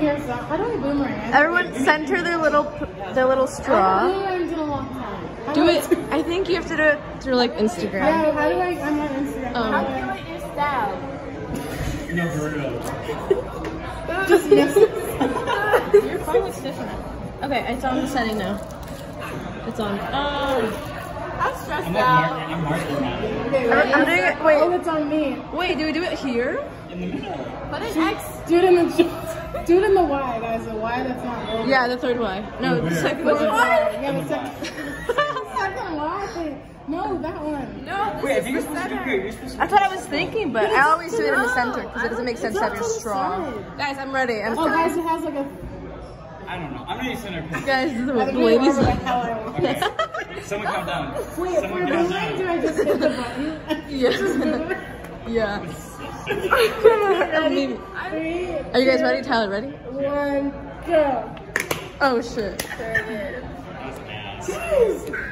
here, so how do I boomerang? Everyone center their little their little I straw. haven't boomeranged in a long time. How Do I- it. I think you have to do it through like Instagram. How, how do I? I'm on Instagram. Um, How do I- What is that? No, for real. Just miss it. Your phone looks different. Okay, it's on the setting now. It's on. Um, I'm stressed I'm out. marking, I'm marking now. Okay, I'm. I'm doing it. Oh, Wait, it's on me. wait. Do we do it here? In the middle. Put an X. Do it in the do it in the Y, guys. The Y that's not over. Yeah, the third Y. No, oh, the Where? second Which one. Y? Yeah, the second. second Y. No, that one. No, this Wait, I is think you're the supposed to do center. here. You're supposed to That's what I was thinking, but I always do it in the center because it doesn't make sense to have your It's off to the straw. Guys, I'm ready. I'm Oh, guys, it has like a. I don't know. I'm gonna use center. Guys, this is what the ladies. whatever the hell Okay. Someone count down. Wait, for Someone the count line, do down. I just hit the button? Yeah. Just move it? Three, Are you guys ready? Tyler, ready? one, go. Oh shit. Jeez.